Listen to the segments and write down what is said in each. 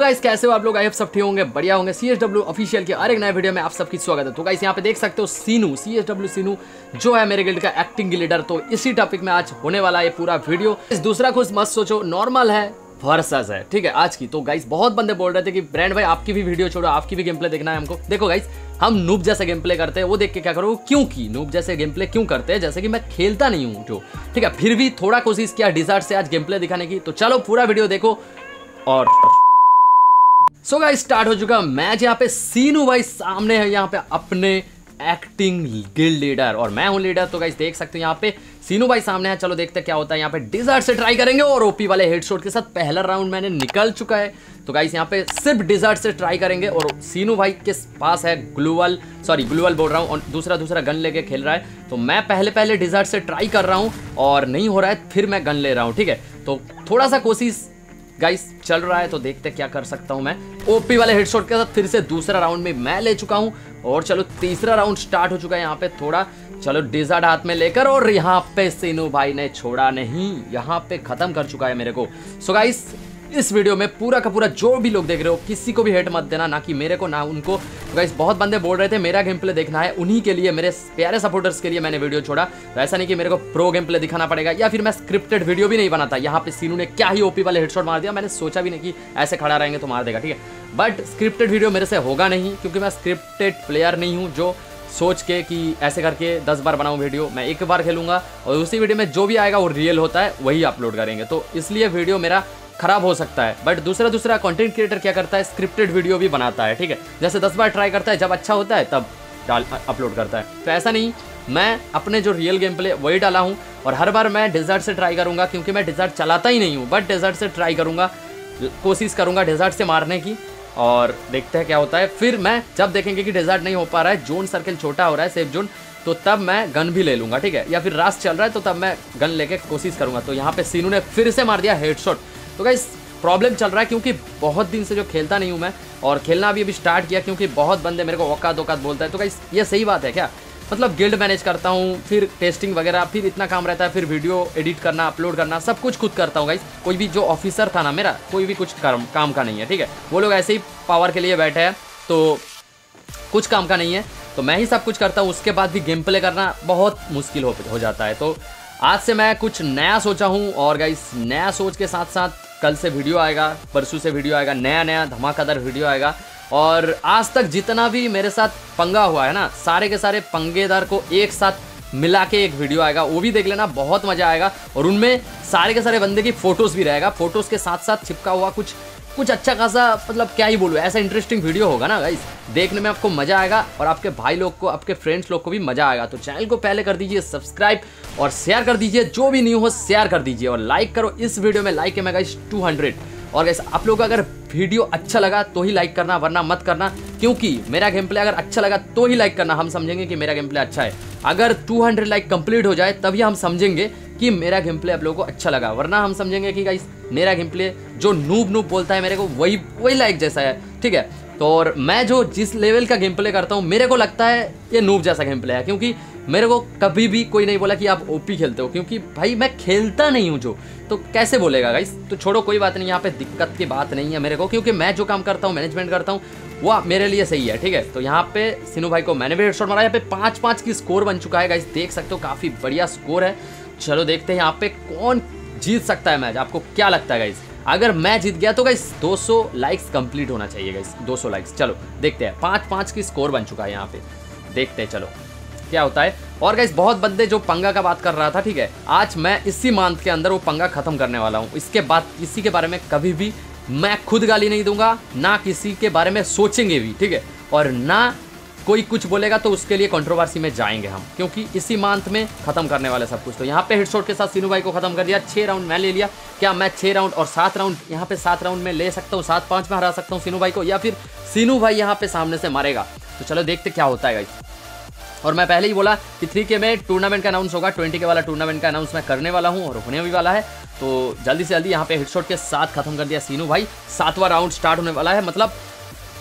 Guys कैसे हो आप लोग? आई होप सब ठीक होंगे, बढ़िया होंगे। सी एस डब्ल्यू ऑफिशियल के हर एक नए वीडियो में आप सबकी स्वागत है। तो गाइस यहाँ पे देख सकते हो सीनू सी एस डब्ल्यू सीनू, जो है मेरे गिल्ड का एक्टिंग लीडर तो इसी टॉपिक में आज होने वाला है पूरा वीडियो इस दूसरा कुछ मत सोचो नॉर्मल है वर्सेस है, ठीक है, आज की। तो गाइस बहुत बंदे बोल रहे थे कि, ब्रांड भाई, आपकी भी वीडियो छोड़ो, आपकी भी गेम प्ले देखना है हमको। देखो गाइस हम नूब जैसे गेम प्ले करते हैं, वो देख के क्या करो, क्यों की नूब जैसे गेम प्ले क्यों करते हैं? जैसे कि मैं खेलता नहीं हूँ, जो, ठीक है, फिर भी थोड़ा कोशिश किया डिजार्ट से आज गेम प्ले दिखाने की। तो चलो पूरा वीडियो देखो और सो so गाइस स्टार्ट हो चुका मैच यहाँ पे सीनू भाई सामने है, यहाँ पे अपने एक्टिंग गिल्ड लीडर और मैं हूँ लीडर तो गाइस देख सकते हो यहाँ पे सीनू भाई सामने है। चलो देखते हैं क्या होता है। यहाँ पे डिजर्ट से ट्राई करेंगे और ओपी वाले हेडशॉट के साथ पहला राउंड मैंने निकल चुका है। तो गाइस यहाँ पे सिर्फ़ डिजर्ट से ट्राई करेंगे और सीनू भाई के पास है ग्लूवल सॉरी ग्लूवल बोल रहा हूँ, और दूसरा दूसरा गन लेके खेल रहा है। तो मैं पहले पहले डिजर्ट से ट्राई कर रहा हूँ और नहीं हो रहा है, फिर मैं गन ले रहा हूँ, ठीक है? तो थोड़ा सा कोशिश गाइस चल रहा है तो देखते क्या कर सकता हूँ मैं। ओपी वाले हेडशॉट के साथ फिर से दूसरा राउंड में मैं ले चुका हूँ। और चलो, तीसरा राउंड स्टार्ट हो चुका है यहाँ पे थोड़ा। चलो डिजर्ट हाथ में लेकर, और यहाँ पे सिनू भाई ने छोड़ा नहीं। यहाँ पे खत्म कर चुका है मेरे को। सो गाइस इस वीडियो में पूरा का पूरा जो भी लोग देख रहे हो, किसी को भी हेट मत देना, ना कि मेरे को, ना उनको। तो गाइस बहुत बंदे बोल रहे थे, मेरा गेम प्ले देखना है, उन्हीं के लिए, मेरे प्यारे सपोर्टर्स के लिए मैंने वीडियो छोड़ा। तो ऐसा नहीं कि मेरे को प्रो गेम प्ले दिखाना पड़ेगा, या फिर मैं स्क्रिप्टेड वीडियो भी नहीं बनाता। यहाँ पे सीनू ने क्या ही ओपी वाले हेडशॉट मार दिया, मैंने सोचा भी नहीं कि ऐसे खड़ा रहेंगे तो मार देगा, ठीक है? बट स्क्रिप्टेड वीडियो मेरे से होगा नहीं, क्योंकि मैं स्क्रिप्टेड प्लेयर नहीं हूँ, जो सोच के कि ऐसे करके दस बार बनाऊँ वीडियो मैं एक बार खेलूँगा, और उसी वीडियो में जो भी आएगा वो रियल होता है, वही अपलोड करेंगे। तो इसलिए वीडियो मेरा खराब हो सकता है। बट दूसरा दूसरा कंटेंट क्रिएटर क्या करता है? स्क्रिप्टेड वीडियो भी बनाता है, ठीक है? जैसे दस बार ट्राई करता है, जब अच्छा होता है, तब डाल अपलोड करता है। तो ऐसा नहीं, मैं अपने जो रियल गेम प्ले वही डाला हूँ, और हर बार मैं डिजर्ट से ट्राई करूँगा, क्योंकि मैं डिजर्ट चलाता ही नहीं हूँ। बट डिजर्ट से ट्राई करूँगा, कोशिश करूँगा डिजर्ट से मारने की, और देखते हैं क्या होता है। फिर मैं, जब देखेंगे कि डिजर्ट नहीं हो पा रहा है जोन सर्कल छोटा हो रहा है सेफ़ जोन तो तब मैं गन भी ले लूँगा, ठीक है? या फिर रास चल रहा है तो तब मैं गन लेके कोशिश करूँगा। तो यहाँ पे सीनू ने फिर से मार दिया हेडशॉट तो गाइस प्रॉब्लम चल रहा है क्योंकि बहुत दिन से जो खेलता नहीं हूँ मैं और खेलना भी अभी स्टार्ट किया क्योंकि बहुत बंदे मेरे को औकात औकात बोलता है। तो गाइस ये सही बात है क्या? मतलब गिल्ड मैनेज करता हूँ फिर टेस्टिंग वगैरह फिर इतना काम रहता है फिर वीडियो एडिट करना अपलोड करना सब कुछ खुद करता हूँ गाइस कोई भी जो ऑफिसर था ना मेरा कोई भी कुछ काम काम का नहीं है ठीक है? वो लोग ऐसे ही पावर के लिए बैठे हैं तो कुछ काम का नहीं है। तो मैं ही सब कुछ करता हूँ उसके बाद भी गेम प्ले करना बहुत मुश्किल हो, हो जाता है। तो आज से मैं कुछ नया सोचा हूँ और गाइस नया सोच के साथ साथ कल से वीडियो आएगा, परसों से वीडियो आएगा, नया नया धमाकेदार वीडियो आएगा। और आज तक जितना भी मेरे साथ पंगा हुआ है ना, सारे के सारे पंगेदार को एक साथ मिला के एक वीडियो आएगा, वो भी देख लेना, बहुत मज़ा आएगा। और उनमें सारे के सारे बंदे की फ़ोटोज़ भी रहेगा, फ़ोटोज़ के साथ साथ छिपका हुआ कुछ कुछ अच्छा खासा मतलब क्या ही बोलूँ, ऐसा इंटरेस्टिंग वीडियो होगा ना गाइस देखने में आपको मज़ा आएगा और आपके भाई लोग को, आपके फ्रेंड्स लोग को भी मज़ा आएगा। तो चैनल को पहले कर दीजिए सब्सक्राइब और शेयर कर दीजिए। जो भी न्यू हो शेयर कर दीजिए और लाइक करो। इस वीडियो में लाइक है मैं गाइस टू और गैस आप लोग अगर वीडियो अच्छा लगा तो ही लाइक करना, वरना मत करना। क्योंकि मेरा गेम प्ले अगर अच्छा लगा तो ही लाइक करना। हम समझेंगे कि मेरा गेम प्ले अच्छा है। अगर 200 लाइक कंप्लीट हो जाए, तभी हम समझेंगे कि मेरा गेम प्ले आप लोगों को अच्छा लगा, वरना हम समझेंगे कि गाइस मेरा गेम प्ले जो नूब नूब बोलता है मेरे को वही वही लाइक जैसा है, ठीक है? तो और मैं जो जिस लेवल का गेम प्ले करता हूँ, मेरे को लगता है ये नूब जैसा गेम प्ले है, क्योंकि मेरे को कभी भी कोई नहीं बोला कि आप ओपी खेलते हो, क्योंकि भाई मैं खेलता नहीं हूँ जो। तो कैसे बोलेगा गाइस तो छोड़ो, कोई बात नहीं, यहाँ पे दिक्कत की बात नहीं है मेरे को, क्योंकि मैं जो काम करता हूँ मैनेजमेंट करता हूँ, वो मेरे लिए सही है, ठीक है? तो यहाँ पे सिनू भाई को मैंने भी हेडशॉट मारा, यहाँ पे पाँच पाँच की स्कोर बन चुका है गाइस देख सकते हो, काफ़ी बढ़िया स्कोर है। चलो देखते हैं यहाँ पे कौन जीत सकता है मैच आपको क्या लगता है गाइस अगर मैं जीत गया तो गाइस 200 लाइक्स कंप्लीट होना चाहिए गाइस 200 लाइक्स चलो, देखते हैं। पाँच पाँच की स्कोर बन चुका है यहाँ पे। देखते हैं, चलो। क्या होता है? और गाइस बहुत बंदे जो पंगा का बात कर रहा था, ठीक है? आज मैं इसी मंथ के अंदर वो पंगा खत्म करने वाला हूँ। इसके बाद, इसी के बारे में कभी भी मैं खुद गाली नहीं दूँगा, ना किसी के बारे में सोचेंगे भी, ठीक है? और ना कोई कुछ बोलेगा तो उसके लिए कंट्रोवर्सी में जाएँगे हम, क्योंकि इसी मंथ में खत्म करने वाले सब कुछ। तो यहाँ पे हिटशॉट के साथ सीनू भाई को खत्म कर दिया, छह राउंड मैं ले लिया। क्या मैं छह राउंड और सात राउंड यहाँ पे सात राउंड में ले सकता हूँ, सात पाँच में हरा सकता हूँ सीनू भाई को, या फिर सीनू भाई यहाँ पे सामने से मारेगा। तो चलो देखते क्या होता है और मैं पहले ही बोला कि थ्री के में टूर्नामेंट का अनाउंस होगा ट्वेंटी के वाला टूर्नामेंट का अनाउंस मैं करने वाला हूँ और होने भी वाला है। तो जल्दी से जल्दी यहाँ पे हिटशॉट के साथ खत्म कर दिया सीनू भाई। सातवां राउंड स्टार्ट होने वाला है मतलब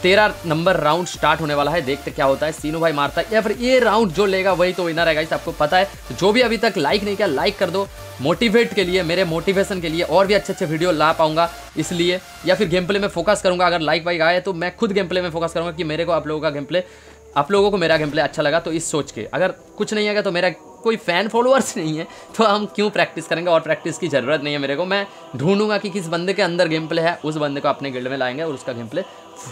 तेरह नंबर राउंड स्टार्ट होने वाला है। देखते क्या होता है। सीनू भाई मारता है या फिर ये राउंड जो लेगा वही तो विनर रहेगा आपको पता है। तो जो भी अभी तक लाइक नहीं किया लाइक कर दो। मोटिवेट के लिए, मेरे मोटिवेशन के लिए और भी अच्छे अच्छे वीडियो ला पाऊँगा। इसलिए या फिर गेम प्ले में फोकस करूँगा। अगर लाइक वाइक आए तो मैं खुद गेम प्ले में फोकस करूँगा कि मेरे को आप लोगों का गेम प्ले आप लोगों को मेरा गेम प्ले अच्छा लगा तो इस सोच के। अगर कुछ नहीं आएगा तो मेरा कोई फ़ैन फॉलोअर्स नहीं है तो हम क्यों प्रैक्टिस करेंगे? और प्रैक्टिस की ज़रूरत नहीं है मेरे को। मैं ढूंढूँगा कि किस बंदे के अंदर गेम प्ले है, उस बंदे को अपने गिल्ड में लाएँगे और उसका गेम प्ले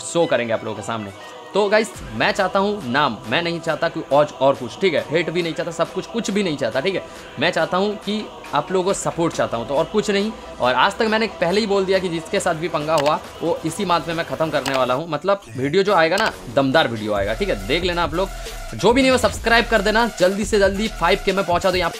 शो करेंगे आप लोगों के सामने। तो गाइस मैं चाहता हूँ नाम। मैं नहीं चाहता कि और और कुछ, ठीक है? हेट भी नहीं चाहता, सब कुछ कुछ भी नहीं चाहता, ठीक है? मैं चाहता हूँ कि आप लोगों को सपोर्ट चाहता हूँ तो और कुछ नहीं। और आज तक मैंने पहले ही बोल दिया कि जिसके साथ भी पंगा हुआ, वो इसी मात में मैं ख़त्म करने वाला हूँ। मतलब वीडियो जो आएगा ना, दमदार वीडियो आएगा, ठीक है? देख लेना आप लोग। जो भी नहीं हो सब्सक्राइब कर देना। जल्दी से जल्दी फाइव के में पहुँचा दो यहाँ।